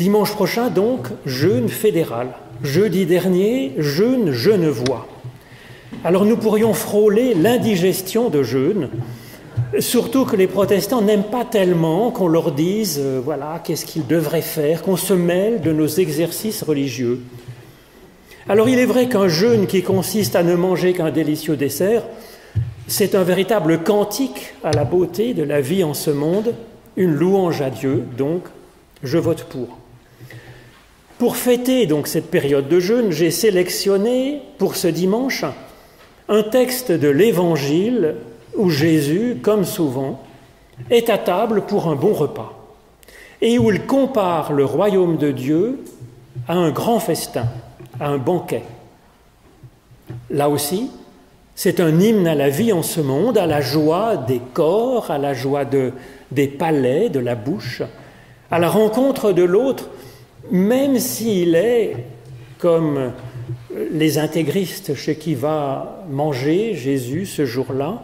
Dimanche prochain, donc, jeûne fédéral. Jeudi dernier, jeûne genevois. Alors nous pourrions frôler l'indigestion de jeûne, surtout que les protestants n'aiment pas tellement qu'on leur dise, euh, voilà, qu'est-ce qu'ils devraient faire, qu'on se mêle de nos exercices religieux. Alors il est vrai qu'un jeûne qui consiste à ne manger qu'un délicieux dessert, c'est un véritable cantique à la beauté de la vie en ce monde, une louange à Dieu, donc je vote pour. Pour fêter donc cette période de jeûne, j'ai sélectionné pour ce dimanche un texte de l'Évangile où Jésus, comme souvent, est à table pour un bon repas et où il compare le royaume de Dieu à un grand festin, à un banquet. Là aussi, c'est un hymne à la vie en ce monde, à la joie des corps, à la joie de, des palais, de la bouche, à la rencontre de l'autre même s'il est, comme les intégristes chez qui va manger Jésus ce jour-là,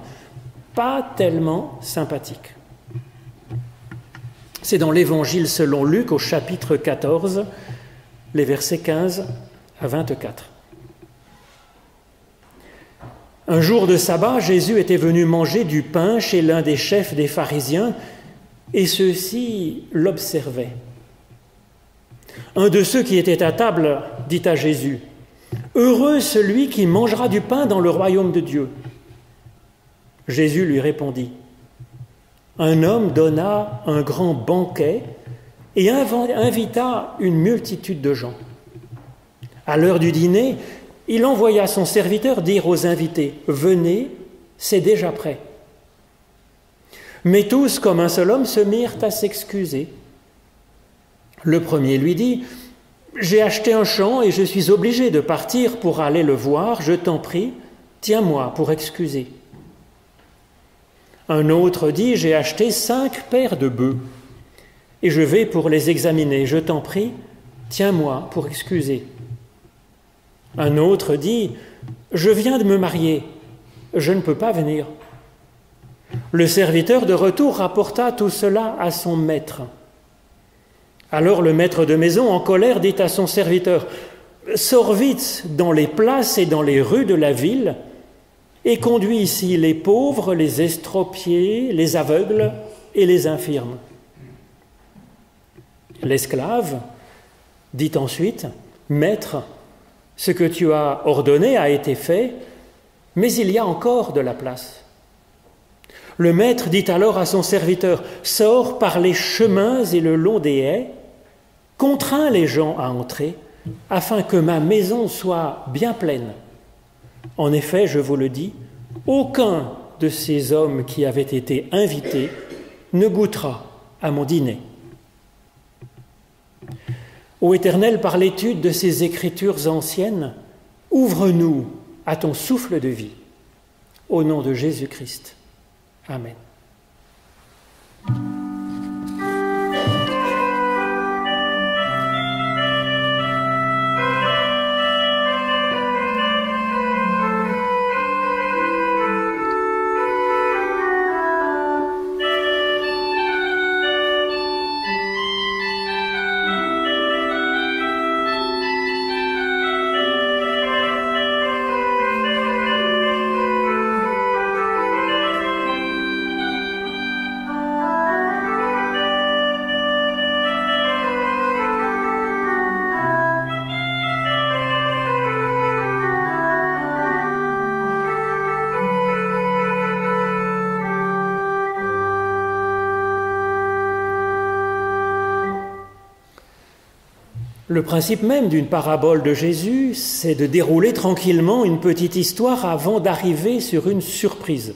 pas tellement sympathique. C'est dans l'Évangile selon Luc au chapitre 14, les versets 15 à 24. Un jour de sabbat, Jésus était venu manger du pain chez l'un des chefs des pharisiens, et ceux-ci l'observaient. Un de ceux qui étaient à table dit à Jésus, Heureux celui qui mangera du pain dans le royaume de Dieu. Jésus lui répondit, Un homme donna un grand banquet et invita une multitude de gens. À l'heure du dîner, il envoya son serviteur dire aux invités, Venez, c'est déjà prêt. Mais tous, comme un seul homme, se mirent à s'excuser. Le premier lui dit, J'ai acheté un champ et je suis obligé de partir pour aller le voir, je t'en prie, tiens-moi pour excuser. Un autre dit, J'ai acheté cinq paires de bœufs et je vais pour les examiner, je t'en prie, tiens-moi pour excuser. Un autre dit, Je viens de me marier, je ne peux pas venir. Le serviteur de retour rapporta tout cela à son maître. Alors le maître de maison, en colère, dit à son serviteur, Sors vite dans les places et dans les rues de la ville, et conduis ici les pauvres, les estropiés, les aveugles et les infirmes. L'esclave dit ensuite, Maître, ce que tu as ordonné a été fait, mais il y a encore de la place. Le maître dit alors à son serviteur, Sors par les chemins et le long des haies, contrains les gens à entrer, afin que ma maison soit bien pleine. En effet, je vous le dis, aucun de ces hommes qui avaient été invités ne goûtera à mon dîner. Ô Éternel, par l'étude de ces écritures anciennes, ouvre-nous à ton souffle de vie. Au nom de Jésus-Christ. Amen. Le principe même d'une parabole de Jésus, c'est de dérouler tranquillement une petite histoire avant d'arriver sur une surprise.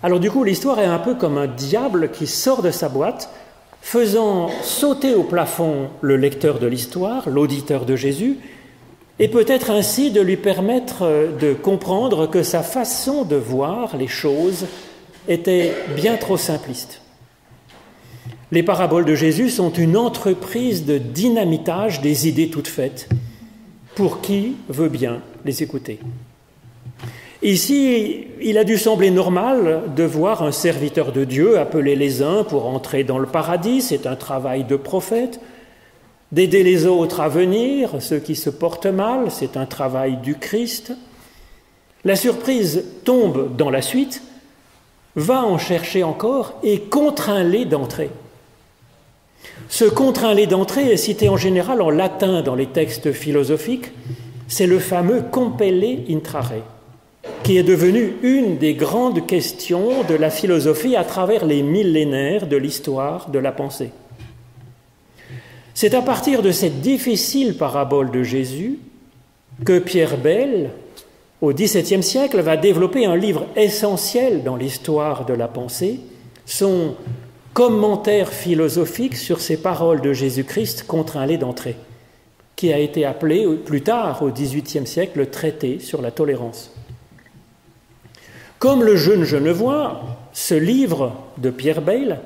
Alors du coup, l'histoire est un peu comme un diable qui sort de sa boîte, faisant sauter au plafond le lecteur de l'histoire, l'auditeur de Jésus, et peut-être ainsi de lui permettre de comprendre que sa façon de voir les choses était bien trop simpliste. Les paraboles de Jésus sont une entreprise de dynamitage des idées toutes faites pour qui veut bien les écouter. Ici, il a dû sembler normal de voir un serviteur de Dieu appeler les uns pour entrer dans le paradis, c'est un travail de prophète, d'aider les autres à venir, ceux qui se portent mal, c'est un travail du Christ. La surprise tombe dans la suite, va en chercher encore et contraint-les d'entrer. Ce contraint-les d'entrer est cité en général en latin dans les textes philosophiques, c'est le fameux compelle intrare, qui est devenu une des grandes questions de la philosophie à travers les millénaires de l'histoire de la pensée. C'est à partir de cette difficile parabole de Jésus que Pierre Bell, au XVIIe siècle, va développer un livre essentiel dans l'histoire de la pensée, son commentaire philosophique sur ces paroles de Jésus-Christ contraint-les d'entrer, qui a été appelé plus tard, au XVIIIe siècle, le traité sur la tolérance. Comme le jeune Genevois, ce livre de Pierre Bayle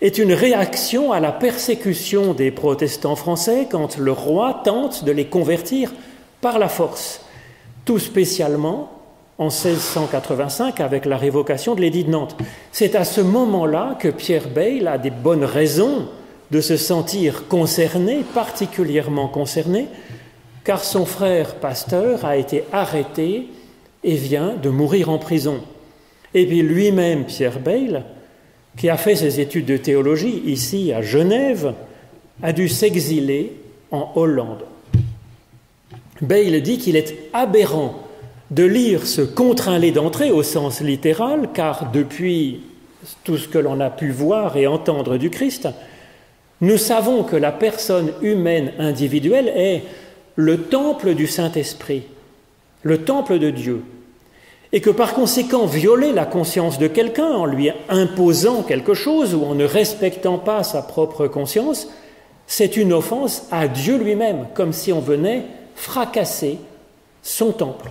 est une réaction à la persécution des protestants français quand le roi tente de les convertir par la force, tout spécialement en 1685 avec la révocation de l'édit de Nantes. C'est à ce moment-là que Pierre Bayle a des bonnes raisons de se sentir concerné, particulièrement concerné, car son frère pasteur a été arrêté et vient de mourir en prison. Et puis lui-même, Pierre Bayle, qui a fait ses études de théologie ici à Genève, a dû s'exiler en Hollande. Bayle dit qu'il est aberrant de lire ce contraint-les d'entrée au sens littéral, car depuis tout ce que l'on a pu voir et entendre du Christ, nous savons que la personne humaine individuelle est le temple du Saint-Esprit, le temple de Dieu et que par conséquent violer la conscience de quelqu'un en lui imposant quelque chose ou en ne respectant pas sa propre conscience, c'est une offense à Dieu lui-même, comme si on venait fracasser son temple,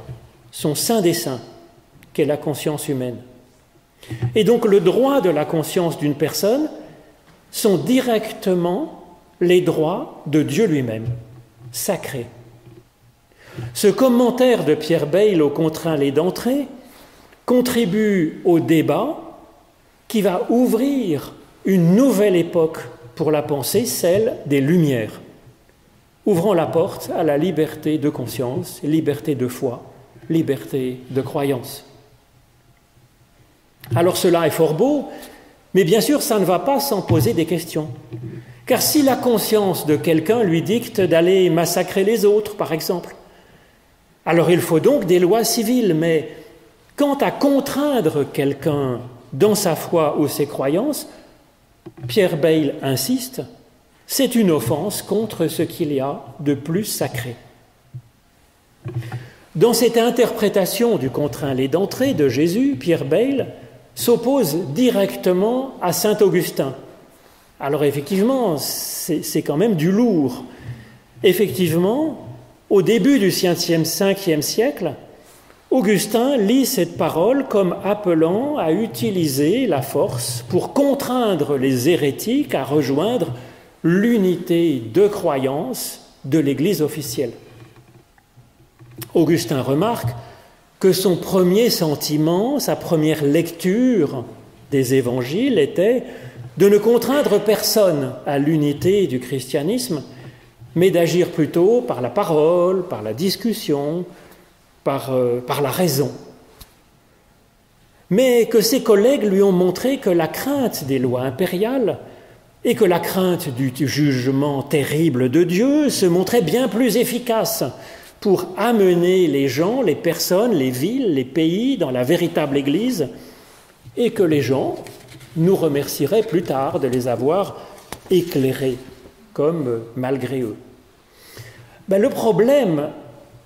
son saint des saints, qu'est la conscience humaine. Et donc le droit de la conscience d'une personne sont directement les droits de Dieu lui-même, sacrés. Ce commentaire de Pierre Bayle au contraint-les d'entrée contribue au débat qui va ouvrir une nouvelle époque pour la pensée, celle des Lumières, ouvrant la porte à la liberté de conscience, liberté de foi, liberté de croyance. Alors cela est fort beau, mais bien sûr ça ne va pas sans poser des questions. Car si la conscience de quelqu'un lui dicte d'aller massacrer les autres, par exemple, alors il faut donc des lois civiles, mais quant à contraindre quelqu'un dans sa foi ou ses croyances, Pierre Bayle insiste, c'est une offense contre ce qu'il y a de plus sacré. Dans cette interprétation du contraint-les d'entrée de Jésus, Pierre Bayle s'oppose directement à saint Augustin. Alors effectivement, c'est quand même du lourd. Effectivement, au début du 5e siècle, Augustin lit cette parole comme appelant à utiliser la force pour contraindre les hérétiques à rejoindre l'unité de croyance de l'Église officielle. Augustin remarque que son premier sentiment, sa première lecture des évangiles était de ne contraindre personne à l'unité du christianisme, mais d'agir plutôt par la parole, par la discussion, par, euh, la raison. Mais que ses collègues lui ont montré que la crainte des lois impériales et que la crainte du jugement terrible de Dieu se montrait bien plus efficace pour amener les gens, les personnes, les villes, les pays dans la véritable Église, et que les gens nous remercieraient plus tard de les avoir éclairés comme malgré eux. Ben, le problème,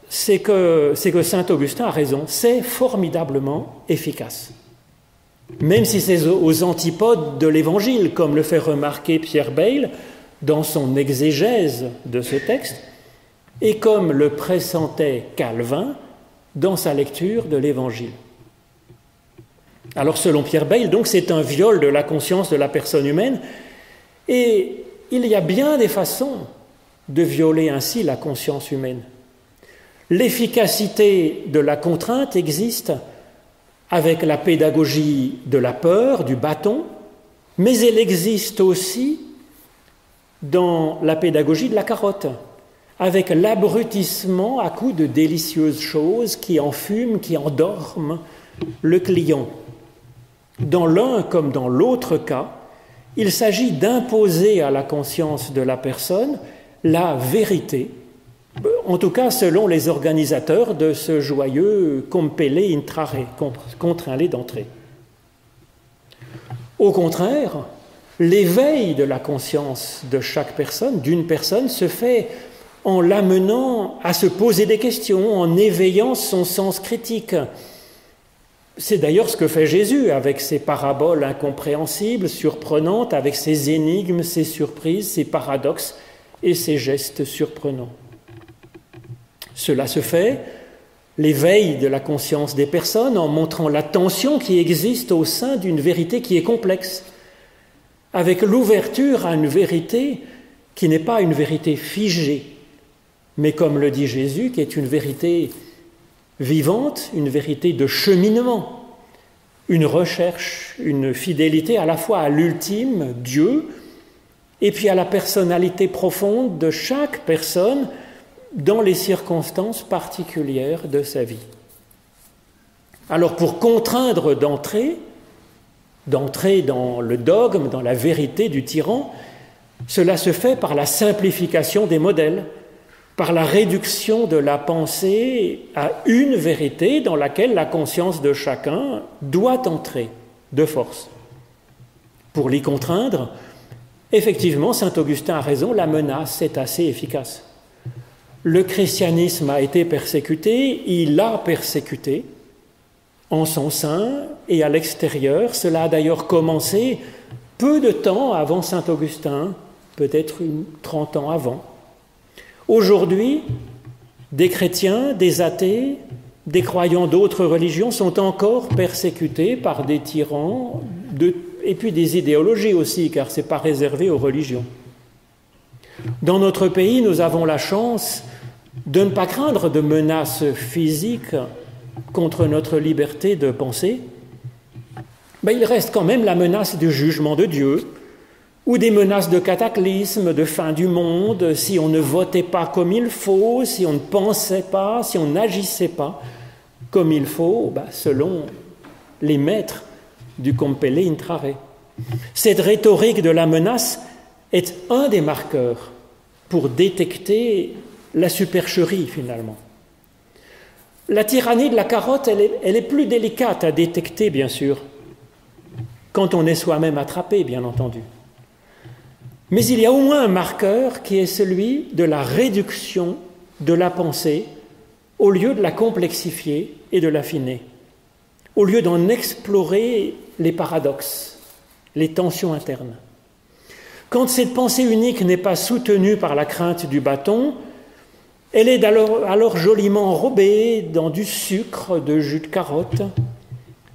c'est que, que Saint Augustin a raison, c'est formidablement efficace. Même si c'est aux antipodes de l'Évangile, comme le fait remarquer Pierre Bayle dans son exégèse de ce texte, et comme le pressentait Calvin dans sa lecture de l'Évangile. Alors selon Pierre Bayle, donc c'est un viol de la conscience de la personne humaine, et il y a bien des façons de violer ainsi la conscience humaine. L'efficacité de la contrainte existe avec la pédagogie de la peur, du bâton, mais elle existe aussi dans la pédagogie de la carotte, avec l'abrutissement à coups de délicieuses choses qui enfument, qui endorment le client. Dans l'un comme dans l'autre cas, il s'agit d'imposer à la conscience de la personne la vérité, en tout cas selon les organisateurs de ce joyeux compelle intrare, contraint d'entrée. Au contraire, l'éveil de la conscience de chaque personne, d'une personne, se fait en l'amenant à se poser des questions, en éveillant son sens critique. C'est d'ailleurs ce que fait Jésus avec ses paraboles incompréhensibles, surprenantes, avec ses énigmes, ses surprises, ses paradoxes et ses gestes surprenants. Cela se fait l'éveil de la conscience des personnes en montrant la tension qui existe au sein d'une vérité qui est complexe, avec l'ouverture à une vérité qui n'est pas une vérité figée, mais comme le dit Jésus, qui est une vérité vivante, une vérité de cheminement, une recherche, une fidélité à la fois à l'ultime Dieu et puis à la personnalité profonde de chaque personne dans les circonstances particulières de sa vie. Alors pour contraindre d'entrer, d'entrer dans le dogme, dans la vérité du tyran, cela se fait par la simplification des modèles, par la réduction de la pensée à une vérité dans laquelle la conscience de chacun doit entrer de force. Pour l'y contraindre, effectivement, Saint Augustin a raison, la menace est assez efficace. Le christianisme a été persécuté, il a persécuté en son sein et à l'extérieur. Cela a d'ailleurs commencé peu de temps avant Saint Augustin, peut-être 30 ans avant. Aujourd'hui, des chrétiens, des athées, des croyants d'autres religions sont encore persécutés par des tyrans et puis des idéologies aussi, car ce n'est pas réservé aux religions. Dans notre pays, nous avons la chance de ne pas craindre de menaces physiques contre notre liberté de penser, mais il reste quand même la menace du jugement de Dieu, ou des menaces de cataclysme, de fin du monde, si on ne votait pas comme il faut, si on ne pensait pas, si on n'agissait pas comme il faut, bah, selon les maîtres du compelle intrare. Cette rhétorique de la menace est un des marqueurs pour détecter la supercherie finalement. La tyrannie de la carotte, elle est, elle est, plus délicate à détecter, bien sûr, quand on est soi-même attrapé, bien entendu. Mais il y a au moins un marqueur qui est celui de la réduction de la pensée au lieu de la complexifier et de l'affiner, au lieu d'en explorer les paradoxes, les tensions internes. Quand cette pensée unique n'est pas soutenue par la crainte du bâton, elle est alors, joliment enrobée dans du sucre de jus de carotte,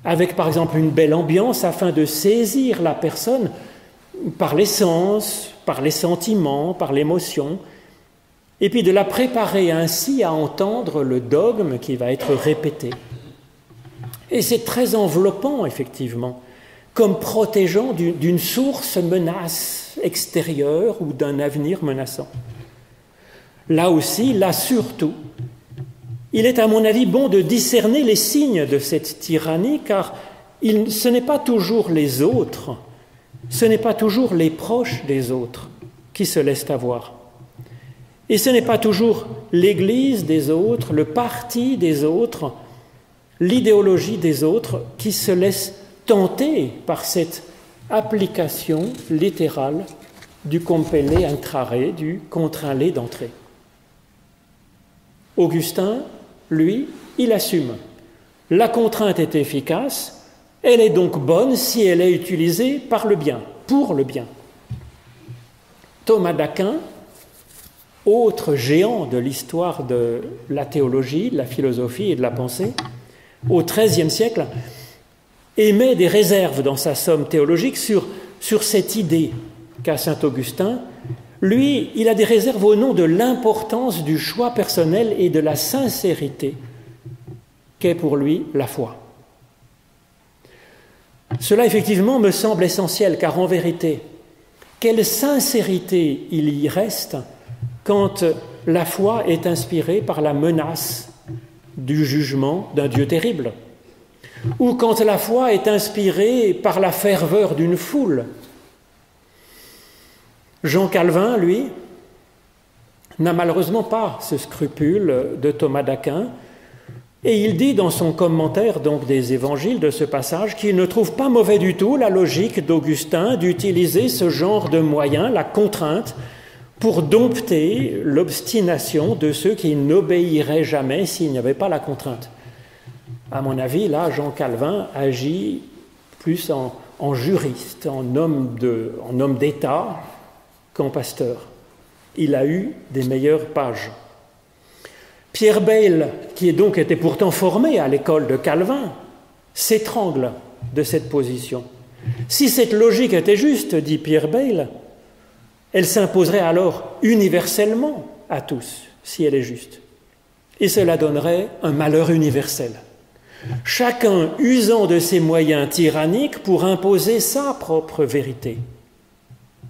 avec par exemple une belle ambiance afin de saisir la personne par les sens, par les sentiments, par l'émotion, et puis de la préparer ainsi à entendre le dogme qui va être répété. Et c'est très enveloppant, effectivement, comme protégeant d'une source menace extérieure ou d'un avenir menaçant. Là aussi, là surtout, il est à mon avis bon de discerner les signes de cette tyrannie, car ce n'est pas toujours les autres, ce n'est pas toujours les proches des autres qui se laissent avoir. Et ce n'est pas toujours l'Église des autres, le parti des autres, l'idéologie des autres qui se laissent tenter par cette application littérale du compellé intrare, du contraint-lé d'entrée. Augustin, lui, il assume. La contrainte est efficace, elle est donc bonne si elle est utilisée par le bien, pour le bien. Thomas d'Aquin, autre géant de l'histoire de la théologie, de la philosophie et de la pensée, au XIIIe siècle, émet des réserves dans sa somme théologique sur, cette idée qu'a Saint Augustin lui, il a des réserves au nom de l'importance du choix personnel et de la sincérité qu'est pour lui la foi. Cela, effectivement, me semble essentiel, car en vérité, quelle sincérité il y reste quand la foi est inspirée par la menace du jugement d'un Dieu terrible, ou quand la foi est inspirée par la ferveur d'une foule. Jean Calvin, lui, n'a malheureusement pas ce scrupule de Thomas d'Aquin, et il dit dans son commentaire donc des évangiles de ce passage qu'il ne trouve pas mauvais du tout la logique d'Augustin d'utiliser ce genre de moyen, la contrainte, pour dompter l'obstination de ceux qui n'obéiraient jamais s'il n'y avait pas la contrainte. À mon avis, là, Jean Calvin agit plus en, juriste, en homme d'État qu'en pasteur. Il a eu des meilleures pages. Pierre Bayle, qui donc était pourtant formé à l'école de Calvin, s'étrangle de cette position. Si cette logique était juste, dit Pierre Bayle, elle s'imposerait alors universellement à tous, si elle est juste. Et cela donnerait un malheur universel. Chacun usant de ses moyens tyranniques pour imposer sa propre vérité.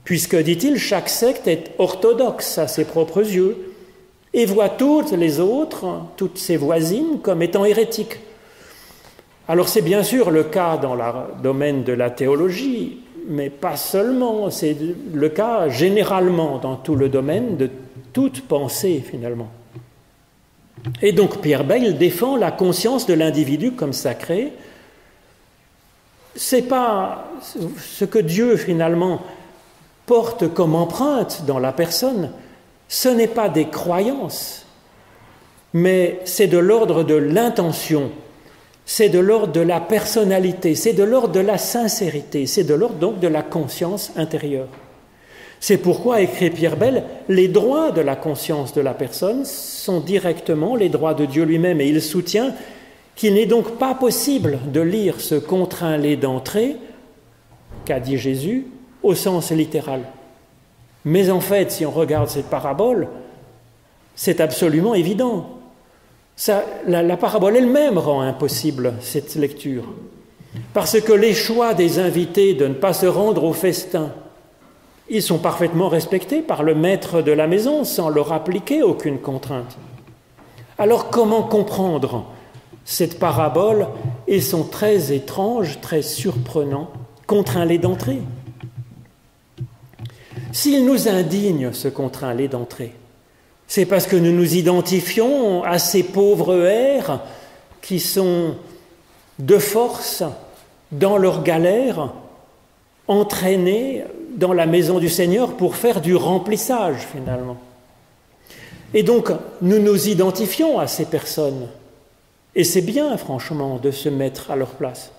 Puisque, dit-il, chaque secte est orthodoxe à ses propres yeux, et voit toutes les autres, toutes ses voisines, comme étant hérétiques. Alors c'est bien sûr le cas dans le domaine de la théologie, mais pas seulement, c'est le cas généralement dans tout le domaine de toute pensée finalement. Et donc Pierre Bayle défend la conscience de l'individu comme sacré. C'est pas ce que Dieu finalement porte comme empreinte dans la personne, ce n'est pas des croyances, mais c'est de l'ordre de l'intention, c'est de l'ordre de la personnalité, c'est de l'ordre de la sincérité, c'est de l'ordre donc de la conscience intérieure. C'est pourquoi, écrit Pierre Bell, les droits de la conscience de la personne sont directement les droits de Dieu lui-même, et il soutient qu'il n'est donc pas possible de lire ce contraint-les d'entrée, qu'a dit Jésus, au sens littéral. Mais en fait, si on regarde cette parabole, c'est absolument évident. la, parabole elle-même rend impossible cette lecture. Parce que les choix des invités de ne pas se rendre au festin, ils sont parfaitement respectés par le maître de la maison sans leur appliquer aucune contrainte. Alors comment comprendre cette parabole et son très étrange, très surprenant contraint-les d'entrée s'il nous indigne ce contraint-les d'entrée, c'est parce que nous nous identifions à ces pauvres airs qui sont de force dans leur galère, entraînés dans la maison du Seigneur pour faire du remplissage finalement. Et donc nous nous identifions à ces personnes. Et c'est bien franchement de se mettre à leur place.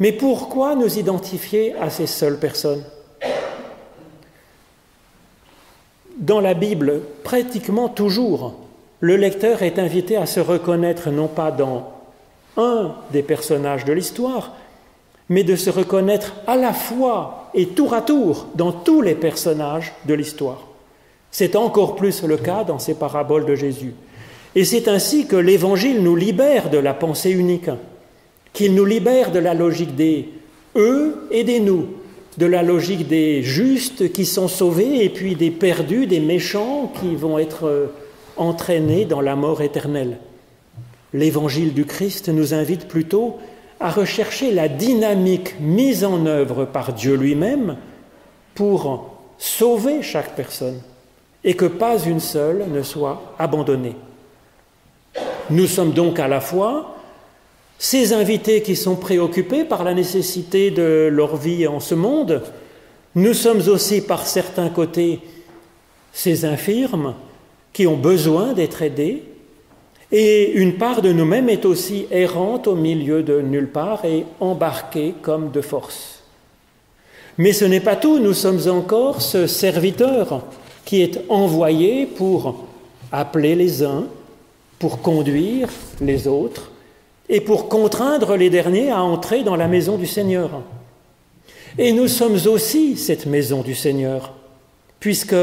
Mais pourquoi nous identifier à ces seules personnes? Dans la Bible, pratiquement toujours, le lecteur est invité à se reconnaître non pas dans un des personnages de l'histoire, mais de se reconnaître à la fois et tour à tour dans tous les personnages de l'histoire. C'est encore plus le cas dans ces paraboles de Jésus. Et c'est ainsi que l'Évangile nous libère de la pensée unique, qu'il nous libère de la logique des eux et des nous, de la logique des justes qui sont sauvés et puis des perdus, des méchants qui vont être euh, entraînés dans la mort éternelle. L'évangile du Christ nous invite plutôt à rechercher la dynamique mise en œuvre par Dieu lui-même pour sauver chaque personne et que pas une seule ne soit abandonnée. Nous sommes donc à la fois ces invités qui sont préoccupés par la nécessité de leur vie en ce monde, nous sommes aussi par certains côtés ces infirmes qui ont besoin d'être aidés, et une part de nous-mêmes est aussi errante au milieu de nulle part et embarquée comme de force. Mais ce n'est pas tout, nous sommes encore ce serviteur qui est envoyé pour appeler les uns, pour conduire les autres, et pour contraindre les derniers à entrer dans la maison du Seigneur. Et nous sommes aussi cette maison du Seigneur, puisque,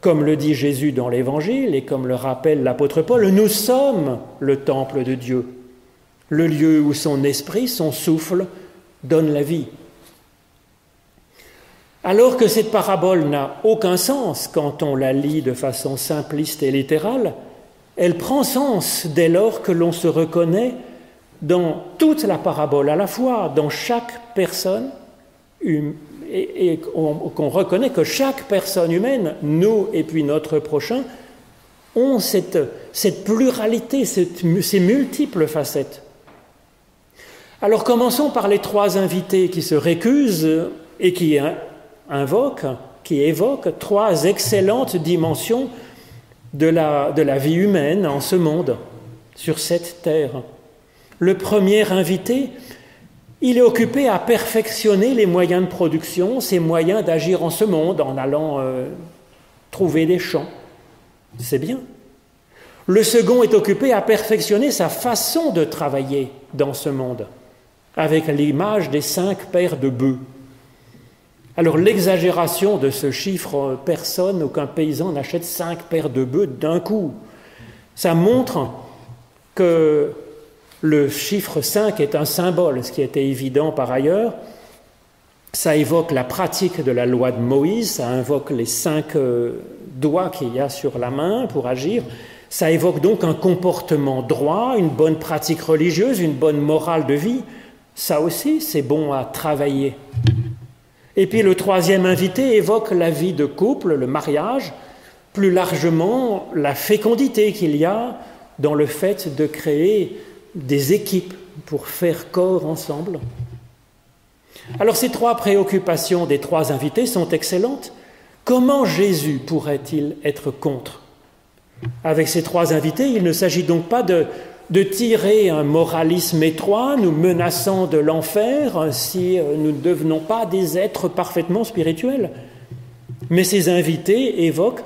comme le dit Jésus dans l'Évangile et comme le rappelle l'apôtre Paul, nous sommes le temple de Dieu, le lieu où son esprit, son souffle, donne la vie. Alors que cette parabole n'a aucun sens quand on la lit de façon simpliste et littérale, elle prend sens dès lors que l'on se reconnaît dans toute la parabole, à la fois dans chaque personne, et, qu'on reconnaît que chaque personne humaine, nous et puis notre prochain, ont cette, cette pluralité, ces multiples facettes. Alors commençons par les trois invités qui se récusent et qui invoquent, qui évoquent trois excellentes dimensions de la, de la vie humaine en ce monde, sur cette terre. Le premier invité, il est occupé à perfectionner les moyens de production, ses moyens d'agir en ce monde en allant euh, trouver des champs. C'est bien. Le second est occupé à perfectionner sa façon de travailler dans ce monde, avec l'image des cinq paires de bœufs. Alors l'exagération de ce chiffre, personne, aucun paysan n'achète cinq paires de bœufs d'un coup. Ça montre que le chiffre 5 est un symbole, ce qui était évident par ailleurs. Ça évoque la pratique de la loi de Moïse, ça invoque les cinq euh, doigts qu'il y a sur la main pour agir. Ça évoque donc un comportement droit, une bonne pratique religieuse, une bonne morale de vie. Ça aussi, c'est bon à travailler. Et puis le troisième invité évoque la vie de couple, le mariage, plus largement la fécondité qu'il y a dans le fait de créer des équipes pour faire corps ensemble. Alors ces trois préoccupations des trois invités sont excellentes. Comment Jésus pourrait-il être contre? Avec ces trois invités, il ne s'agit donc pas de, tirer un moralisme étroit, nous menaçant de l'enfer si euh, nous ne devenons pas des êtres parfaitement spirituels. Mais ces invités évoquent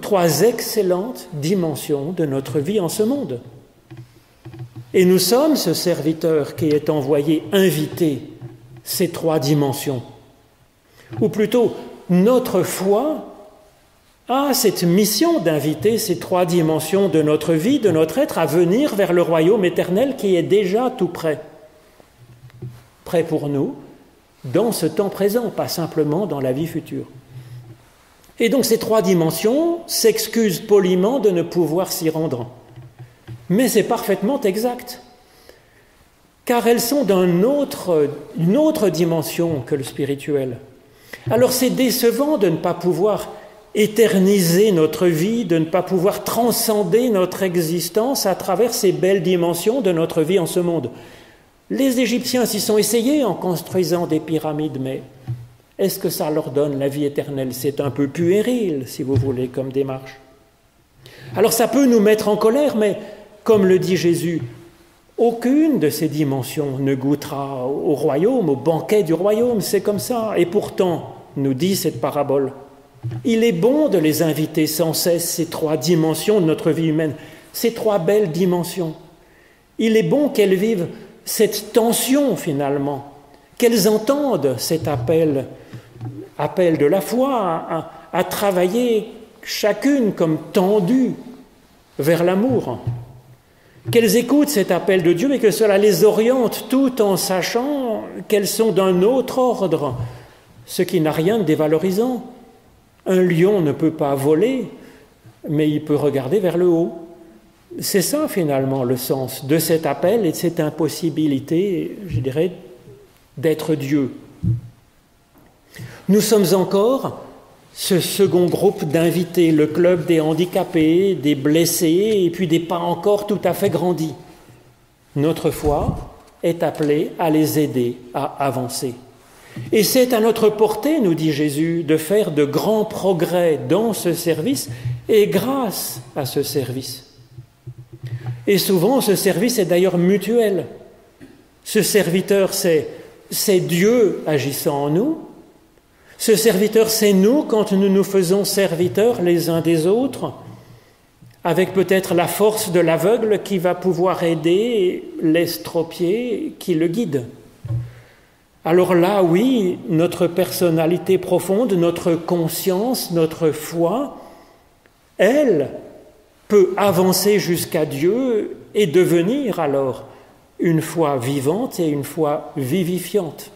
trois excellentes dimensions de notre vie en ce monde. Et nous sommes ce serviteur qui est envoyé inviter ces trois dimensions. Ou plutôt, notre foi a cette mission d'inviter ces trois dimensions de notre vie, de notre être, à venir vers le royaume éternel qui est déjà tout prêt. Prêt pour nous, dans ce temps présent, pas simplement dans la vie future. Et donc ces trois dimensions s'excusent poliment de ne pouvoir s'y rendre. Mais c'est parfaitement exact, car elles sont d'une autre, dimension que le spirituel. Alors c'est décevant de ne pas pouvoir éterniser notre vie, de ne pas pouvoir transcender notre existence à travers ces belles dimensions de notre vie en ce monde. Les Égyptiens s'y sont essayés en construisant des pyramides, mais est-ce que ça leur donne la vie éternelle? C'est un peu puéril, si vous voulez, comme démarche. Alors ça peut nous mettre en colère, mais comme le dit Jésus, aucune de ces dimensions ne goûtera au royaume, au banquet du royaume, c'est comme ça. Et pourtant, nous dit cette parabole, il est bon de les inviter sans cesse, ces trois dimensions de notre vie humaine, ces trois belles dimensions. Il est bon qu'elles vivent cette tension finalement, qu'elles entendent cet appel, appel de la foi à, à travailler chacune comme tendue vers l'amour qu'elles écoutent cet appel de Dieu, mais que cela les oriente tout en sachant qu'elles sont d'un autre ordre, ce qui n'a rien de dévalorisant. Un lion ne peut pas voler, mais il peut regarder vers le haut. C'est ça finalement le sens de cet appel et de cette impossibilité, je dirais, d'être Dieu. Nous sommes encore ce second groupe d'invités, le club des handicapés, des blessés et puis des pas encore tout à fait grandis. Notre foi est appelée à les aider à avancer. Et c'est à notre portée, nous dit Jésus, de faire de grands progrès dans ce service et grâce à ce service. Et souvent, ce service est d'ailleurs mutuel. Ce serviteur, c'est, Dieu agissant en nous, ce serviteur, c'est nous quand nous nous faisons serviteurs les uns des autres, avec peut-être la force de l'aveugle qui va pouvoir aider l'estropié qui le guide. Alors là, oui, notre personnalité profonde, notre conscience, notre foi, elle peut avancer jusqu'à Dieu et devenir alors une foi vivante et une foi vivifiante.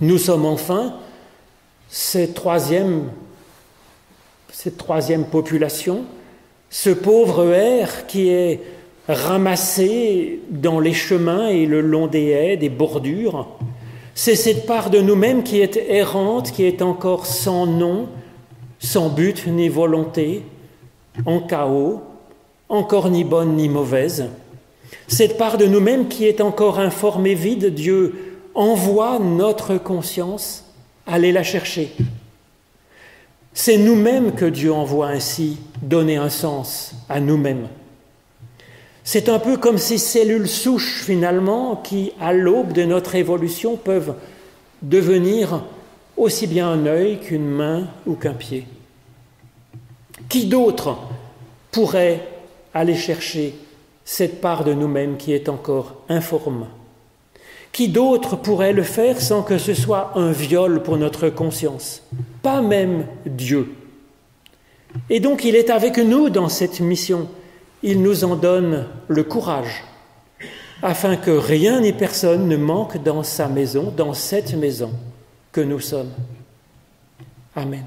Nous sommes enfin cette troisième, population, ce pauvre air qui est ramassé dans les chemins et le long des haies, des bordures, c'est cette part de nous-mêmes qui est errante, qui est encore sans nom, sans but ni volonté, en chaos, encore ni bonne ni mauvaise. Cette part de nous-mêmes qui est encore informée vide, Dieu envoie notre conscience aller la chercher. C'est nous-mêmes que Dieu envoie ainsi donner un sens à nous-mêmes. C'est un peu comme ces cellules souches finalement qui, à l'aube de notre évolution, peuvent devenir aussi bien un œil qu'une main ou qu'un pied. Qui d'autre pourrait aller chercher cette part de nous-mêmes qui est encore informe? Qui d'autre pourrait le faire sans que ce soit un viol pour notre conscience? Pas même Dieu. Et donc il est avec nous dans cette mission il nous en donne le courage, afin que rien ni personne ne manque dans sa maison, dans cette maison que nous sommes. Amen.